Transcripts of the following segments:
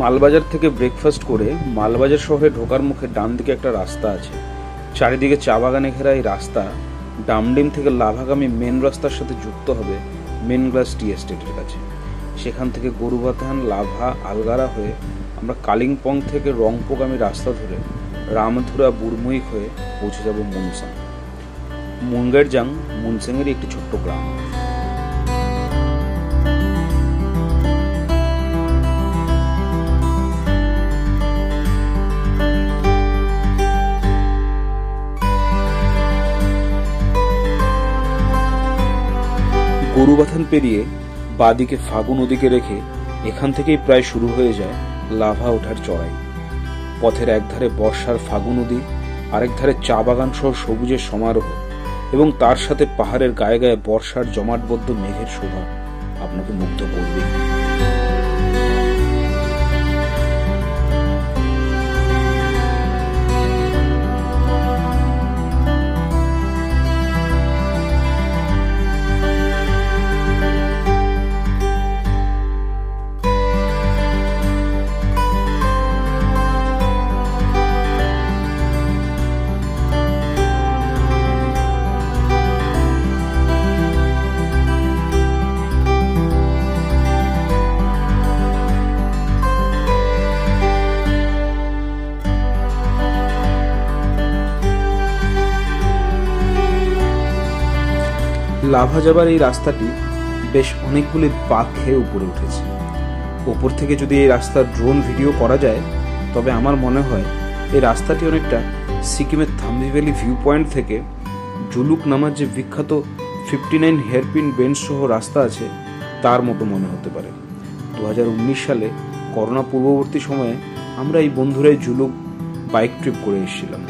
মালবাজার থেকে ব্রেকফাস্ট করে মালবাজার শহরে ঢোকার মুখে ডান দিকে একটা রাস্তা আছে। চারিদিকে চা বাগানে ঘেরা এই রাস্তা ডামডিম থেকে লাভাগামী মেন রাস্তার সাথে যুক্ত হবে মেন গ্লাস টি এস্টেটের কাছে। সেখান থেকে গরুবাথান, লাভা আলগারা হয়ে আমরা কালিম্পং থেকে রংপোগামী রাস্তা ধরে রামধুরা বুরমুইক হয়ে পৌঁছে যাব মুনসাং। মুঙ্গেরজাং মুনসেংয়ের একটি ছোট্ট গ্রাম। গরুবাথান পেরিয়ে বাদিকে ফাগু নদীকে রেখে এখান থেকেই প্রায় শুরু হয়ে যায় লাভা ওঠার চড়াই। পথের একধারে বর্ষার ফাগু নদী আরেক ধারে চা বাগান সহ সবুজের সমারোহ এবং তার সাথে পাহাড়ের গায়ে গায়ে বর্ষার জমাটবদ্ধ মেঘের শোভা। আপনাকে মুগ্ধ করবে। লাভা যাবার এই রাস্তাটি বেশ অনেকগুলি পাক খেয়ে উপরে উঠেছে। ওপর থেকে যদি এই রাস্তার ড্রোন ভিডিও করা যায়, তবে আমার মনে হয় এই রাস্তাটি অনেকটা সিকিমের থাম্বি ভ্যালি ভিউ পয়েন্ট থেকে জুলুক নামার যে বিখ্যাত ফিফটি নাইন হেয়ারপিন বেঞ্চ সহ রাস্তা আছে, তার মতো মনে হতে পারে। দু হাজার উনিশ সালে করোনা পূর্ববর্তী সময়ে আমরা এই বন্ধুরাই জুলুক বাইক ট্রিপ করে এসেছিলাম।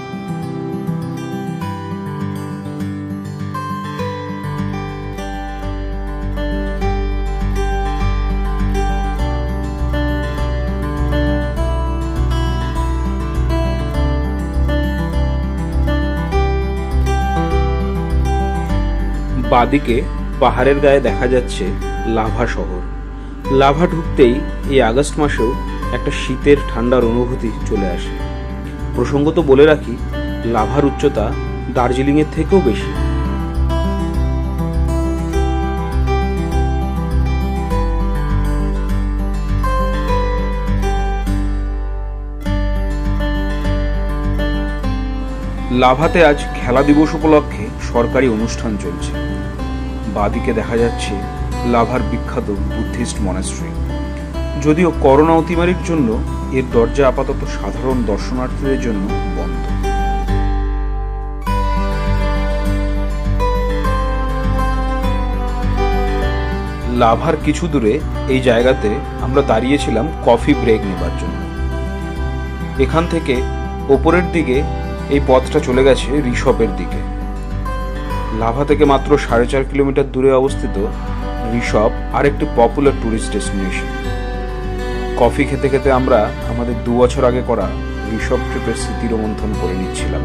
বাদিকে পাহাড়ের গায়ে দেখা যাচ্ছে লাভা শহর। লাভা ঢুকতেই এই আগস্ট মাসেও একটা শীতের ঠান্ডার অনুভূতি চলে আসে। প্রসঙ্গত বলে রাখি, লাভার উচ্চতা দার্জিলিংয়ের থেকেও বেশি। লাভাতে আজ খেলা দিবস উপলক্ষে সরকারি অনুষ্ঠান চলছে। বাদিকে দেখা যাচ্ছে লাভার বিখ্যাত বুদ্ধিস্ট মনাস্ট্রি। যদিও করোনা অতিমারির জন্য এর দরজা আপাতত সাধারণ দর্শনার্থীদের জন্য বন্ধ। লাভার কিছু দূরে এই জায়গাতে আমরা দাঁড়িয়েছিলাম কফি ব্রেক নেবার জন্য। এখান থেকে ওপরের দিকে এই পথটা চলে গেছে ঋষভের দিকে। লাভা থেকে মাত্র সাড়ে চার কিলোমিটার দূরে অবস্থিত ঋষভ আরেকটি পপুলার ট্যুরিস্ট ডেস্টিনেশন কফি খেতে খেতে আমরা আমাদের দু বছর আগে করা ঋষভ ট্রিপের স্মৃতি রোমন্থন করে নিচ্ছিলাম।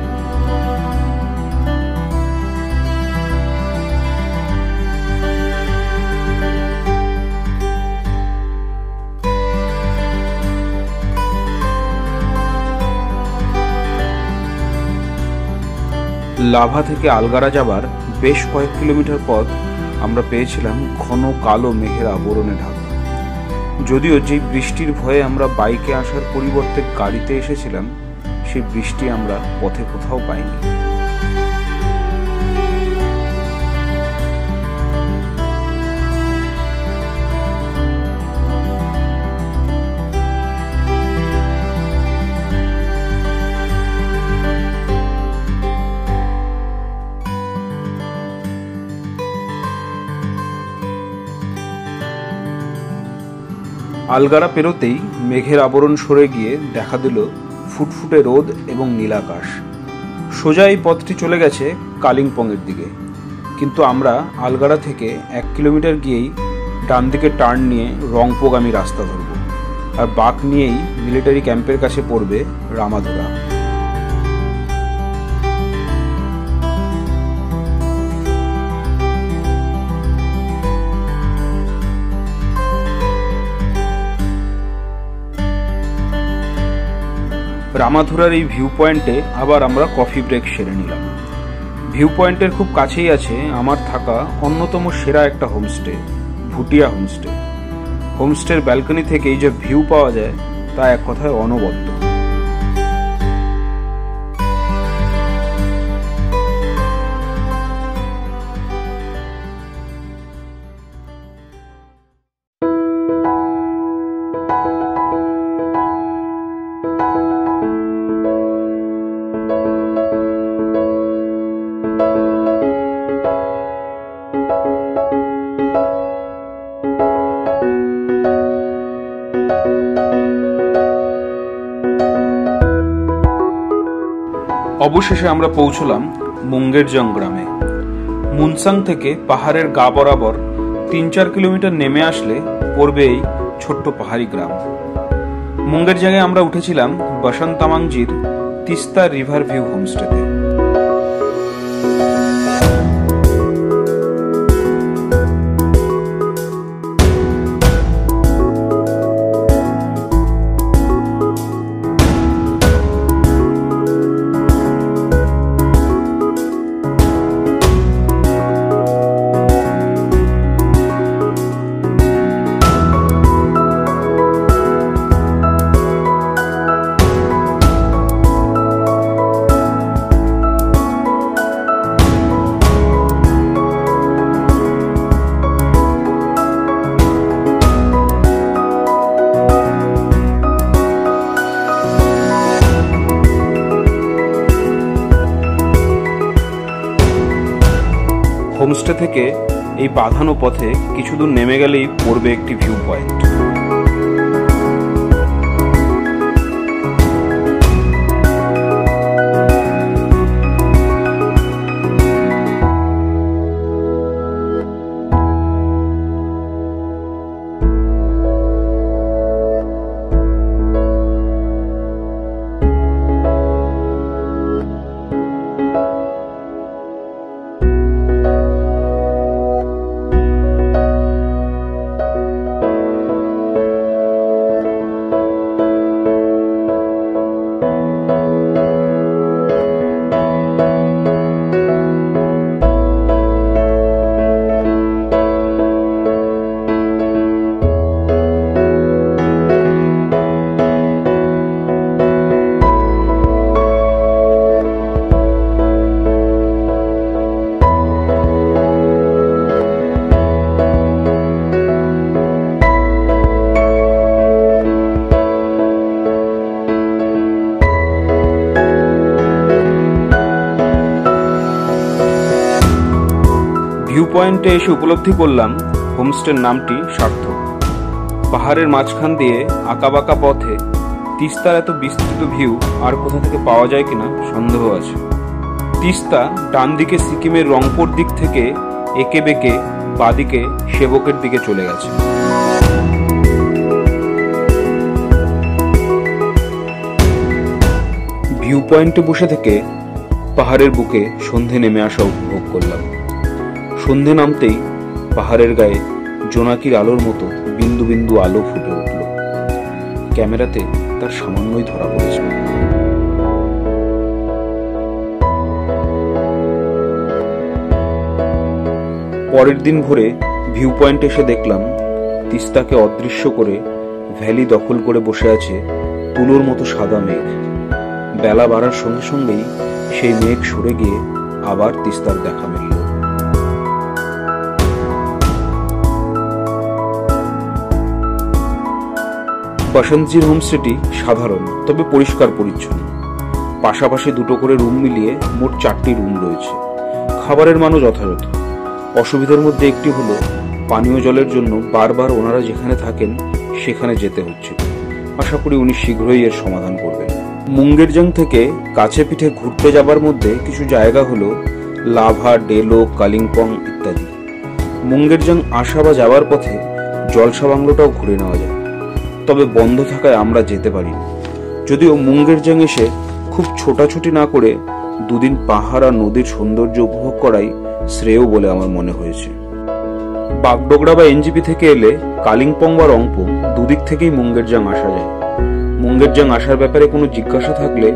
লাভা থেকে আলগারা যাবার বেশ কয়েক কিলোমিটার পথ আমরা পেয়েছিলাম ঘন কালো মেঘের আবরণে ঢাকা। যদিও যে বৃষ্টির ভয়ে আমরা বাইকে আসার পরিবর্তে গাড়িতে এসেছিলাম, সেই বৃষ্টি আমরা পথে কোথাও পাইনি। আলগারা পেরোতেই মেঘের আবরণ সরে গিয়ে দেখা দিল ফুটফুটে রোদ এবং নীলাকাশ সোজা এই পথটি চলে গেছে কালিম্পংয়ের দিকে। কিন্তু আমরা আলগারা থেকে এক কিলোমিটার গিয়েই ডান দিকে টার্ন নিয়ে রংপোগামী রাস্তা ধরব। আর বাঁক নিয়েই মিলিটারি ক্যাম্পের কাছে পড়বে রামাধুরা। রামাধুরার এই ভিউ পয়েন্টে আবার আমরা কফি ব্রেক সেরে নিলাম। ভিউ পয়েন্টের খুব কাছেই আছে আমার থাকা অন্যতম সেরা একটা হোমস্টে ভুটিয়া হোমস্টে হোমস্টের ব্যালকনি থেকে এই যে ভিউ পাওয়া যায় তা এক কথায় অনবদ্য। অবশেষে আমরা পৌঁছলাম মুঙ্গেরজং গ্রামে মুনসাং থেকে পাহাড়ের গা বরাবর তিন চার কিলোমিটার নেমে আসলে পড়বে এই ছোট্ট পাহাড়ি গ্রাম। মুঙ্গের জায়গায় আমরা উঠেছিলাম বসন্তামাংজির তিস্তা রিভার ভিউ হোমস্টেতে। হোমস্টে থেকে এই বাঁধানো পথে কিছু দূর নেমে গেলেই পড়বে একটি ভিউ পয়েন্ট পয়েন্টে এসে উপলব্ধি করলাম হোমস্টের নামটি সার্থক। পাহাড়ের মাঝখান দিয়ে আঁকাবাঁকা পথে তিস্তার এত বিস্তৃত ভিউ আর কোথা থেকে পাওয়া যায় কিনা সন্দেহ আছে। তিস্তা ডান দিকে সিকিমের রংপুর দিক থেকে একে বেঁকে বাদিকে সেবকের দিকে চলে গেছে। ভিউ পয়েন্টে বসে থেকে পাহাড়ের বুকে সন্ধে নেমে আসা উপভোগ করলাম। সন্ধে নামতেই পাহাড়ের গায়ে জোনাকির আলোর মতো বিন্দু বিন্দু আলো ফুটে উঠল। ক্যামেরাতে তার সামান্যই ধরা পড়েছিল। পরের দিন ভোরে ভিউ পয়েন্ট এসে দেখলাম, তিস্তাকে অদৃশ্য করে ভ্যালি দখল করে বসে আছে তুলোর মতো সাদা মেঘ। বেলা বাড়ার সঙ্গে সঙ্গেই সেই মেঘ সরে গিয়ে আবার তিস্তার দেখা মিলল বসন্তজির হোমস্টেটি সাধারণ, তবে পরিষ্কার পরিচ্ছন্ন। পাশাপাশি দুটো করে রুম মিলিয়ে মোট চারটি রুম রয়েছে। খাবারের মানও যথাযথ। অসুবিধার মধ্যে একটি হলো, পানীয় জলের জন্য বারবার ওনারা যেখানে থাকেন, সেখানে যেতে হচ্ছে। আশা করি উনি শীঘ্রই এর সমাধান করবেন। মুঙ্গেরজাং থেকে কাছে পিঠে ঘুরতে যাবার মধ্যে কিছু জায়গা হলো, লাভা, ডেলো, কালিম্পং ইত্যাদি। মুঙ্গেরজাং আসা বা যাওয়ার পথে জলসা বাংলোটাও ঘুরে নেওয়া যায় তবে বন্ধ থাকায় আমরা যেতে পারি। যদিও মুঙ্গেরজাং এসে খুব ছোটাছুটি না করে দুদিন পাহাড় আর নদীর সৌন্দর্য উপভোগ করাই শ্রেয় বলে আমার মনে হয়েছে। বাগডোগরা বা এনজিপি থেকে এলে কালিম্পং বা রংপুর দুদিক থেকেই মুঙ্গের মুঙ্গেরজাং আসা যায়। মুঙ্গের মুঙ্গেরজাং আসার ব্যাপারে কোনো জিজ্ঞাসা থাকলে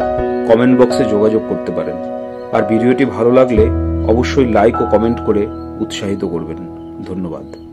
কমেন্ট বক্সে যোগাযোগ করতে পারেন। আর ভিডিওটি ভালো লাগলে অবশ্যই লাইক ও কমেন্ট করে উৎসাহিত করবেন। ধন্যবাদ।